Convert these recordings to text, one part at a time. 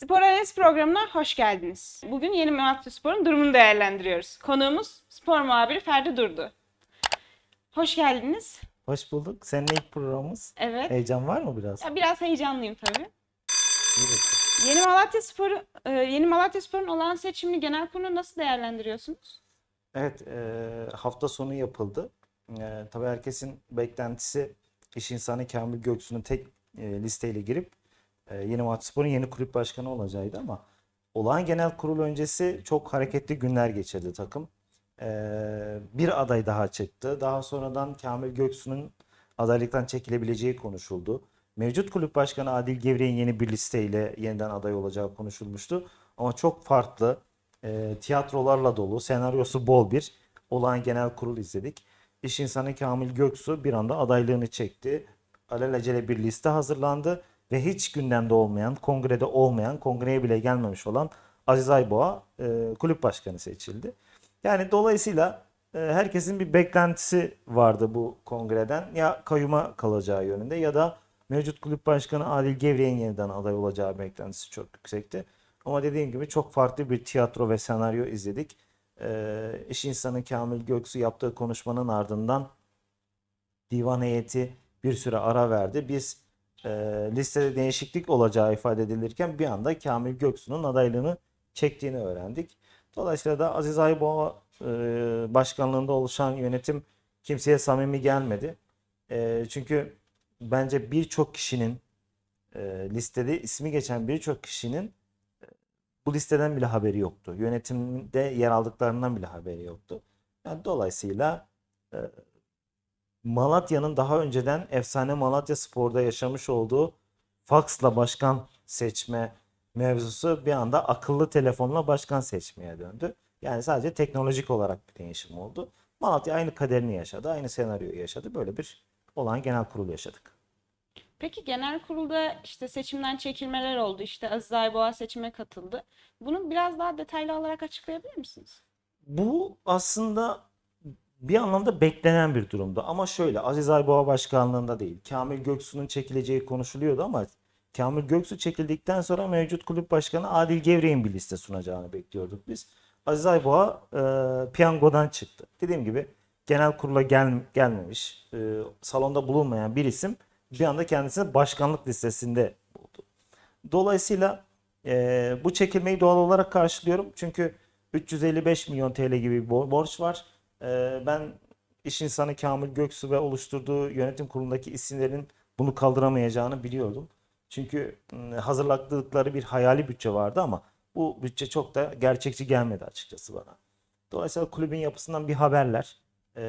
Spor Analiz programına hoş geldiniz. Bugün Yeni Malatya Spor'un durumunu değerlendiriyoruz. Konuğumuz spor muhabiri Ferdi Durdu. Hoş geldiniz. Hoş bulduk. Senin ilk programımız. Evet. Heyecan var mı biraz? Ya biraz heyecanlıyım tabii. Bakalım. Yeni Malatya Spor'u, e, Yeni Malatya Spor'un olağan seçimini genel kurulu nasıl değerlendiriyorsunuz? Evet, e, hafta sonu yapıldı. E, tabii herkesin beklentisi iş insanı Kamil Göksu'nun tek e, listeyle girip e, Yeni Malatyaspor'un yeni kulüp başkanı olacağıydı ama olağan genel kurul öncesi çok hareketli günler geçirdi takım. E, bir aday daha çıktı. Daha sonradan Kamil Göksu'nun adaylıktan çekilebileceği konuşuldu. Mevcut kulüp başkanı Adil Gevrek'in yeni bir listeyle yeniden aday olacağı konuşulmuştu. Ama çok farklı, e, tiyatrolarla dolu, senaryosu bol bir olağan genel kurul izledik. İş insanı Kamil Göksu bir anda adaylığını çekti. Alelacele bir liste hazırlandı ve hiç gündemde olmayan, kongrede olmayan, kongreye bile gelmemiş olan Aziz Ayboğa e, kulüp başkanı seçildi. Yani dolayısıyla e, herkesin bir beklentisi vardı bu kongreden. Ya kayyuma kalacağı yönünde ya da mevcut kulüp başkanı Adil Gevrek'in yeniden aday olacağı beklentisi çok yüksekti. Ama dediğim gibi çok farklı bir tiyatro ve senaryo izledik. E, iş insanı Kamil Göksu yaptığı konuşmanın ardından divan heyeti bir süre ara verdi. Biz e, listede değişiklik olacağı ifade edilirken bir anda Kamil Göksu'nun adaylığını çektiğini öğrendik. Dolayısıyla da Aziz Ayboğa e, başkanlığında oluşan yönetim kimseye samimi gelmedi. E, çünkü bence birçok kişinin e, listede ismi geçen birçok kişinin e, bu listeden bile haberi yoktu. Yönetimde yer aldıklarından bile haberi yoktu. Yani dolayısıyla e, Malatya'nın daha önceden efsane Malatya Spor'da yaşamış olduğu faksla başkan seçme mevzusu bir anda akıllı telefonla başkan seçmeye döndü. Yani sadece teknolojik olarak bir değişim oldu. Malatya aynı kaderini yaşadı, aynı senaryoyu yaşadı. Böyle bir olan genel kurul yaşadık. Peki genel kurulda işte seçimden çekilmeler oldu. İşte Aziz Ayboğa seçime katıldı. Bunu biraz daha detaylı olarak açıklayabilir misiniz? Bu aslında bir anlamda beklenen bir durumdu. Ama şöyle Aziz Ayboğa başkanlığında değil. Kamil Göksu'nun çekileceği konuşuluyordu ama Kamil Göksu çekildikten sonra mevcut kulüp başkanı Adil Gevrek'in bir liste sunacağını bekliyorduk biz. Aziz Ayboğa e, piyangodan çıktı. Dediğim gibi genel kurula gel, gelmemiş, e, salonda bulunmayan bir isim bir anda kendisini başkanlık listesinde buldu. Dolayısıyla e, bu çekilmeyi doğal olarak karşılıyorum. Çünkü 355 milyon TL gibi bir bo- borç var. E, ben iş insanı Kamil Göksu ve oluşturduğu yönetim kurulundaki isimlerin bunu kaldıramayacağını biliyordum. Çünkü m, hazırladıkları bir hayali bütçe vardı ama bu bütçe çok da gerçekçi gelmedi açıkçası bana. Dolayısıyla kulübün yapısından bir haberler. e,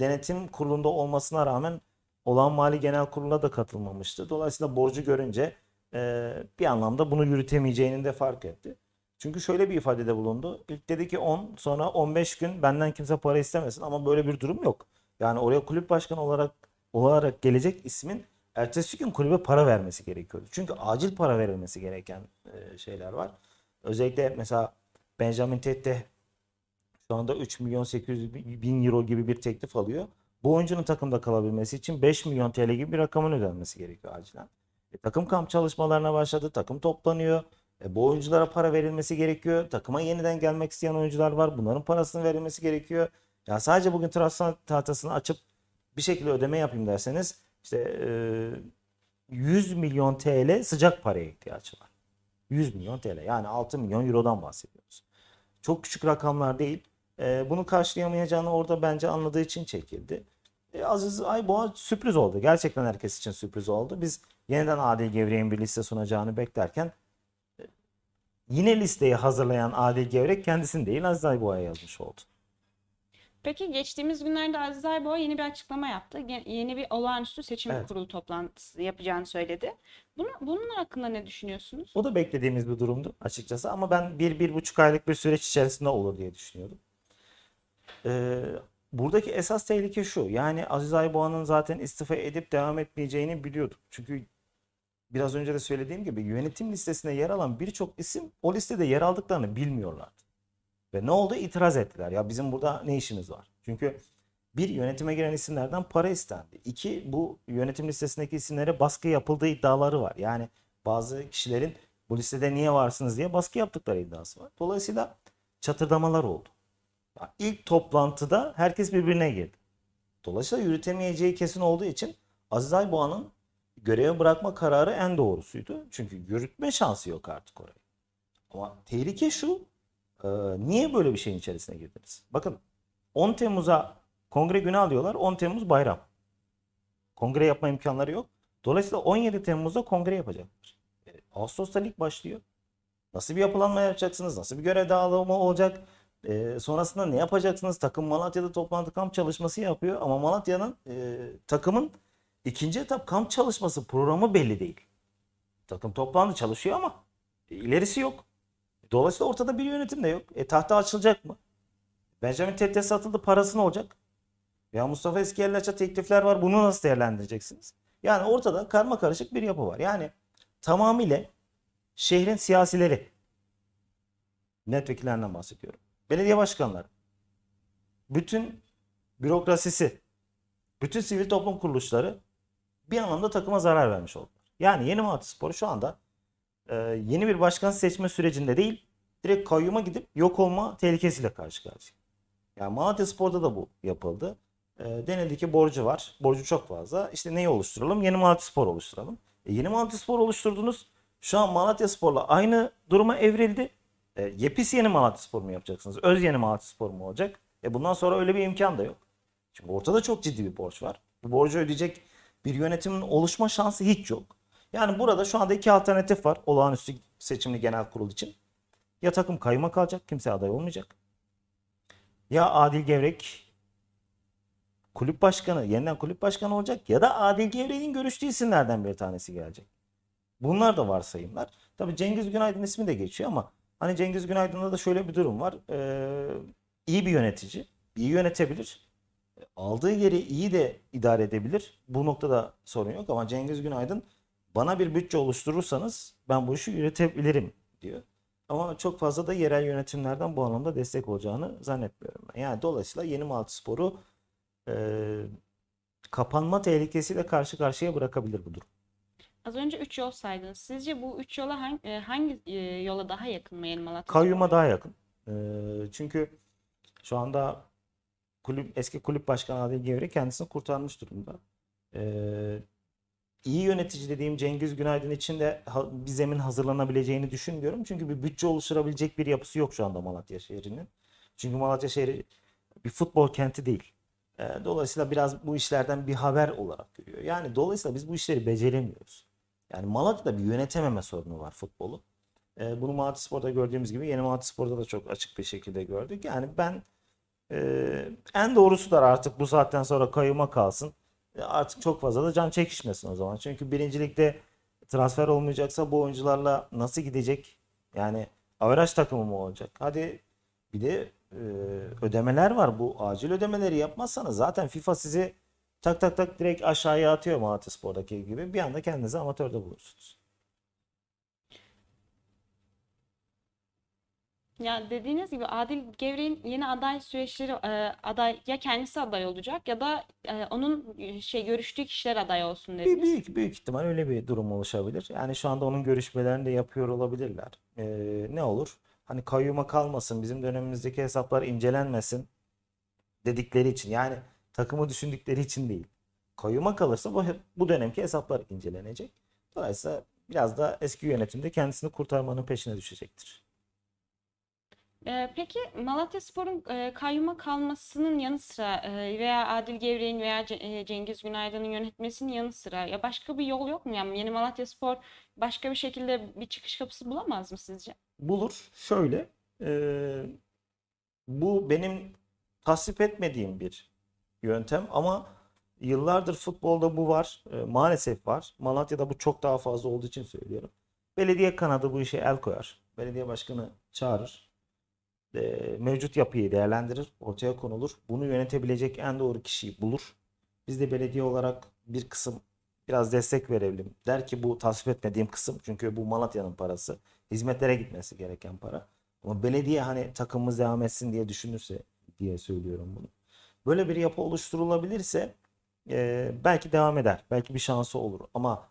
denetim kurulunda olmasına rağmen olan mali genel kuruluna da katılmamıştı. Dolayısıyla borcu görünce e, bir anlamda bunu yürütemeyeceğini de fark etti. Çünkü şöyle bir ifadede bulundu. İlk dedi ki 10 sonra 15 gün benden kimse para istemesin ama böyle bir durum yok. Yani oraya kulüp başkanı olarak olarak gelecek ismin ertesi gün kulübe para vermesi gerekiyordu. Çünkü acil para verilmesi gereken e, şeyler var. Özellikle mesela Benjamin Tette şu anda 3 milyon 800 bin euro gibi bir teklif alıyor. Bu oyuncunun takımda kalabilmesi için 5 milyon TL gibi bir rakamın ödenmesi gerekiyor acilen. E, takım kamp çalışmalarına başladı. Takım toplanıyor. E, bu oyunculara para verilmesi gerekiyor. Takıma yeniden gelmek isteyen oyuncular var. Bunların parasının verilmesi gerekiyor. Ya sadece bugün transfer tahtasını açıp bir şekilde ödeme yapayım derseniz işte e, 100 milyon TL sıcak paraya ihtiyaç var. 100 milyon TL yani 6 milyon eurodan bahsediyoruz. Çok küçük rakamlar değil. E, bunu karşılayamayacağını orada bence anladığı için çekildi. E, Aziz Ayboğa sürpriz oldu. Gerçekten herkes için sürpriz oldu. Biz yeniden Adil Gevrek'in bir liste sunacağını beklerken yine listeyi hazırlayan Adil Gevrek kendisini değil Aziz Ayboğa'ya yazmış oldu. Peki geçtiğimiz günlerde Aziz Ayboğa yeni bir açıklama yaptı. Yeni bir olağanüstü seçim Evet. kurulu toplantısı yapacağını söyledi. Bunu, bunun hakkında ne düşünüyorsunuz? O da beklediğimiz bir durumdu açıkçası ama ben bir, bir buçuk aylık bir süreç içerisinde olur diye düşünüyordum. Ee, buradaki esas tehlike şu. Yani Aziz Ayboğa'nın zaten istifa edip devam etmeyeceğini biliyorduk. Çünkü biraz önce de söylediğim gibi yönetim listesinde yer alan birçok isim o listede yer aldıklarını bilmiyorlardı. Ve ne oldu? İtiraz ettiler. Ya bizim burada ne işimiz var? Çünkü bir yönetime giren isimlerden para istendi. İki bu yönetim listesindeki isimlere baskı yapıldığı iddiaları var. Yani bazı kişilerin Bu listede niye varsınız diye baskı yaptıkları iddiası var. Dolayısıyla çatırdamalar oldu. Ya ilk toplantıda herkes birbirine girdi. Dolayısıyla yürütemeyeceği kesin olduğu için Aziz Ayboğan'ın göreve bırakma kararı en doğrusuydu. Çünkü yürütme şansı yok artık oraya. Ama tehlike şu. e, niye böyle bir şeyin içerisine girdiniz? Bakın 10 Temmuz'a kongre günü alıyorlar. 10 Temmuz bayram. Kongre yapma imkanları yok. Dolayısıyla 17 Temmuz'da kongre yapacaklar. E, Ağustos'ta lig başlıyor. Nasıl bir yapılanma yapacaksınız? Nasıl bir görev dağılımı olacak? E, sonrasında ne yapacaksınız? Takım Malatya'da toplantı kamp çalışması yapıyor ama Malatya'nın e, takımın ikinci etap kamp çalışması programı belli değil. Takım toplandı çalışıyor ama ilerisi yok. Dolayısıyla ortada bir yönetim de yok. E tahta açılacak mı? Benjamin Tete satıldı parası ne olacak? Ya Mustafa Eskiyerlaç'a teklifler var. Bunu nasıl değerlendireceksiniz? Yani ortada karma karışık bir yapı var. Yani tamamıyla şehrin siyasileri milletvekillerinden bahsediyorum. Belediye başkanları, bütün bürokrasisi, bütün sivil toplum kuruluşları bir anlamda takıma zarar vermiş oldular. Yani Yeni Malatya Spor şu anda e, yeni bir başkan seçme sürecinde değil, direkt kayyuma gidip yok olma tehlikesiyle karşı karşıya. Yani Malatya Spor'da da bu yapıldı. E, denildi ki borcu var. Borcu çok fazla. İşte neyi oluşturalım? Yeni Malatya Spor oluşturalım. E, yeni Malatya Spor oluşturdunuz. Şu an Malatya Spor'la aynı duruma evrildi. E, yepis yeni Malatya Spor mu yapacaksınız? Öz yeni Malatya Spor mu olacak? E bundan sonra öyle bir imkan da yok. Çünkü ortada çok ciddi bir borç var. Bu borcu ödeyecek bir yönetimin oluşma şansı hiç yok. Yani burada şu anda iki alternatif var olağanüstü seçimli genel kurul için. Ya takım kayma kalacak, kimse aday olmayacak. Ya Adil Gevrek kulüp başkanı, yeniden kulüp başkanı olacak ya da Adil Gevrek'in görüştüğü isimlerden bir tanesi gelecek. Bunlar da varsayımlar. Tabii Cengiz Günaydın ismi de geçiyor ama hani Cengiz Günaydın'da da şöyle bir durum var. Ee, iyi bir yönetici, iyi yönetebilir. Aldığı yeri iyi de idare edebilir. Bu noktada sorun yok ama Cengiz Günaydın bana bir bütçe oluşturursanız ben bu işi yönetebilirim diyor. Ama çok fazla da yerel yönetimlerden bu anlamda destek olacağını zannetmiyorum ben. Yani dolayısıyla Yeni Malatya Sporu e, kapanma tehlikesiyle karşı karşıya bırakabilir bu durum. Az önce 3 yol saydınız. Sizce bu 3 yola hangi, hangi yola daha yakın mı Yeni Malatya Kayyuma daha yakın. E, çünkü şu anda kulüp eski kulüp başkanı Adil Gevrek kendisini kurtarmış durumda. E, iyi yönetici dediğim Cengiz Günaydın için de bir zemin hazırlanabileceğini düşünmüyorum. Çünkü bir bütçe oluşturabilecek bir yapısı yok şu anda Malatya şehrinin. Çünkü Malatya şehri bir futbol kenti değil. E, dolayısıyla biraz bu işlerden bir haber olarak görüyor. Yani dolayısıyla biz bu işleri beceremiyoruz. Yani Malatya'da bir yönetememe sorunu var futbolu. E, bunu Malatya Spor'da gördüğümüz gibi Yeni Malatya Spor'da da çok açık bir şekilde gördük. Yani ben e, en doğrusu da artık bu saatten sonra kayyuma kalsın. Artık çok fazla da can çekişmesin o zaman. Çünkü birincilikte transfer olmayacaksa bu oyuncularla nasıl gidecek? Yani averaj takımı mı olacak? Hadi bir de e, ödemeler var. Bu acil ödemeleri yapmazsanız zaten FIFA sizi tak tak tak direkt aşağıya atıyor Malatyaspor'daki gibi. Bir anda kendinizi amatörde bulursunuz. Ya dediğiniz gibi Adil Gevrek'in yeni aday süreçleri e, aday ya kendisi aday olacak ya da e, onun e, şey görüştüğü kişiler aday olsun dediniz. büyük büyük ihtimal öyle bir durum oluşabilir. Yani şu anda onun görüşmelerini de yapıyor olabilirler. Ee, ne olur? Hani kayyuma kalmasın, bizim dönemimizdeki hesaplar incelenmesin dedikleri için. Yani takımı düşündükleri için değil. Kayyuma kalırsa bu, bu dönemki hesaplar incelenecek. Dolayısıyla biraz da eski yönetimde kendisini kurtarmanın peşine düşecektir. E, peki Malatyaspor'un e, kayyuma kalmasının yanı sıra e, veya Adil Gevrek'in veya e, Cengiz Günaydın'ın yönetmesinin yanı sıra ya başka bir yol yok mu? Yani Yeni Malatyaspor başka bir şekilde bir çıkış kapısı bulamaz mı sizce? bulur. Şöyle, e, bu benim tasvip etmediğim bir yöntem ama yıllardır futbolda bu var. Maalesef var. Malatya'da bu çok daha fazla olduğu için söylüyorum. Belediye kanadı bu işe el koyar. Belediye başkanı çağırır. E, mevcut yapıyı değerlendirir. Ortaya konulur. Bunu yönetebilecek en doğru kişiyi bulur. Biz de belediye olarak bir kısım biraz destek verelim. Der ki bu tasvip etmediğim kısım çünkü bu Malatya'nın parası hizmetlere gitmesi gereken para. Ama belediye hani takımımız devam etsin diye düşünürse diye söylüyorum bunu. Böyle bir yapı oluşturulabilirse e, belki devam eder. Belki bir şansı olur. Ama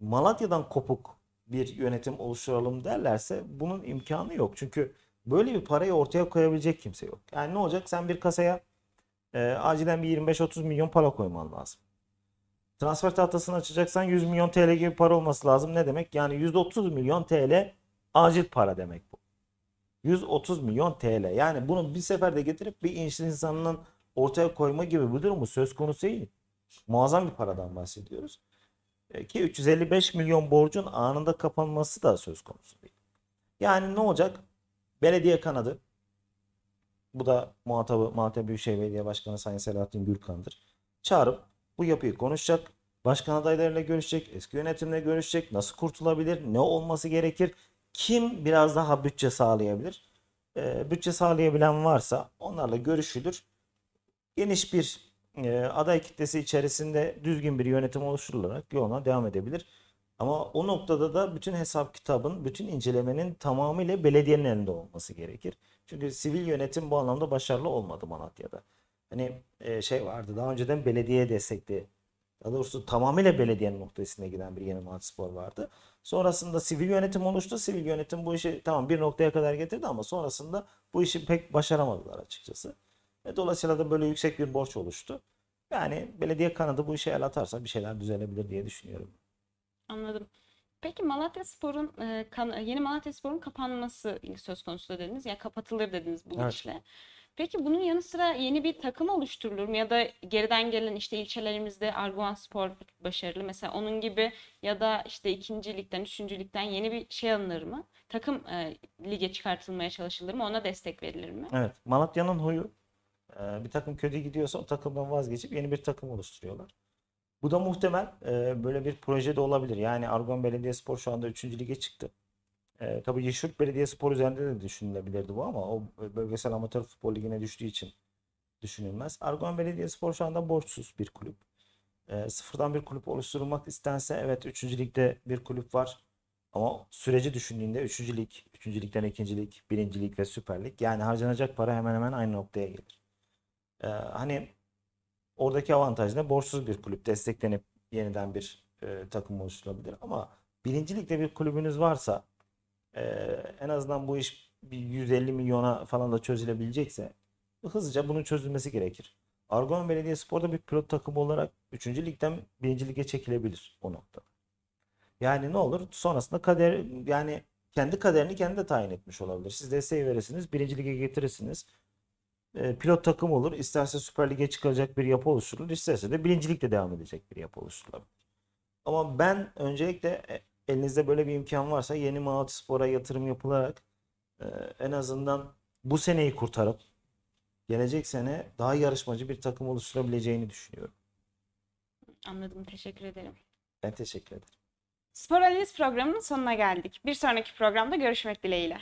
Malatya'dan kopuk bir yönetim oluşturalım derlerse bunun imkanı yok. Çünkü böyle bir parayı ortaya koyabilecek kimse yok. Yani ne olacak? Sen bir kasaya e, acilen bir 25-30 milyon para koyman lazım. Transfer tahtasını açacaksan 100 milyon TL gibi para olması lazım. Ne demek? Yani 130 milyon TL acil para demek bu. 130 milyon TL. Yani bunu bir seferde getirip bir iş insanının ortaya koyma gibi bir durumu söz konusu değil. Muazzam bir paradan bahsediyoruz. E, Ki 355 milyon borcun anında kapanması da söz konusu değil. Yani ne olacak? Belediye kanadı. Bu da muhatabı Malatya Büyükşehir Belediye Başkanı Sayın Selahattin Gürkan'dır. Çağırıp bu yapıyı konuşacak. Başkan adaylarıyla görüşecek. Eski yönetimle görüşecek. Nasıl kurtulabilir? Ne olması gerekir? Kim biraz daha bütçe sağlayabilir? E, bütçe sağlayabilen varsa onlarla görüşülür. Geniş bir e, aday kitlesi içerisinde düzgün bir yönetim oluşturularak yoluna devam edebilir. Ama o noktada da bütün hesap kitabın, bütün incelemenin tamamıyla belediyenin elinde olması gerekir. Çünkü sivil yönetim bu anlamda başarılı olmadı Malatya'da. Hani e, şey vardı daha önceden belediye destekli, daha doğrusu tamamıyla belediyenin noktasına giden bir yeni Malatyaspor vardı. Sonrasında sivil yönetim oluştu. Sivil yönetim bu işi tamam bir noktaya kadar getirdi ama sonrasında bu işi pek başaramadılar açıkçası. Ve dolayısıyla da böyle yüksek bir borç oluştu. Yani belediye kanadı bu işe el atarsa bir şeyler düzelebilir diye düşünüyorum. Anladım. Peki Malatyaspor'un e, kan- yeni Malatyaspor'un kapanması söz konusu dediniz. Ya kapatılır dediniz bu Evet. gidişle. Peki bunun yanı sıra yeni bir takım oluşturulur mu? Ya da geriden gelen işte ilçelerimizde Arguvanspor başarılı mesela onun gibi ya da işte ikinci ligden, üçüncü ligden yeni bir şey alınır mı? Takım e, lige çıkartılmaya çalışılır mı? Ona destek verilir mi? Evet, Malatya'nın huyu e, bir takım kötü gidiyorsa o takımdan vazgeçip yeni bir takım oluşturuyorlar. Bu da muhtemel e, böyle bir proje de olabilir. Yani Argon Belediyespor şu anda 3. lige çıktı. E, tabii Yeşilyurt Belediyespor üzerinde de düşünülebilirdi bu ama o bölgesel amatör futbol ligine düştüğü için düşünülmez. Argon Belediyespor şu anda borçsuz bir kulüp. E, sıfırdan bir kulüp oluşturulmak istense evet 3. ligde bir kulüp var. Ama süreci düşündüğünde 3. lig, 3. ligden 2. lig, 1. lig ve Süper Lig yani harcanacak para hemen hemen aynı noktaya gelir. Ee, hani oradaki avantaj ne? Borçsuz bir kulüp desteklenip yeniden bir e, takım oluşturulabilir. Ama 1. ligde bir kulübünüz varsa e, en azından bu iş bir 150 milyona falan da çözülebilecekse hızlıca bunun çözülmesi gerekir. Argon Belediyespor'da bir pilot takım olarak 3. ligden 1. lige çekilebilir o noktada. Yani ne olur? Sonrasında kader yani kendi kaderini kendi tayin etmiş olabilir. Siz desteği verirsiniz, birinci lige getirirsiniz. E, pilot takım olur. İsterse Süper Lig'e çıkacak bir yapı oluşturulur. isterse de birinci ligde devam edecek bir yapı oluşturulabilir. Ama ben öncelikle e, elinizde böyle bir imkan varsa yeni Malatyaspor'a yatırım yapılarak e, en azından bu seneyi kurtarıp gelecek sene daha yarışmacı bir takım oluşturabileceğini düşünüyorum. Anladım. Teşekkür ederim. Ben teşekkür ederim. Spor Analiz programının sonuna geldik. Bir sonraki programda görüşmek dileğiyle.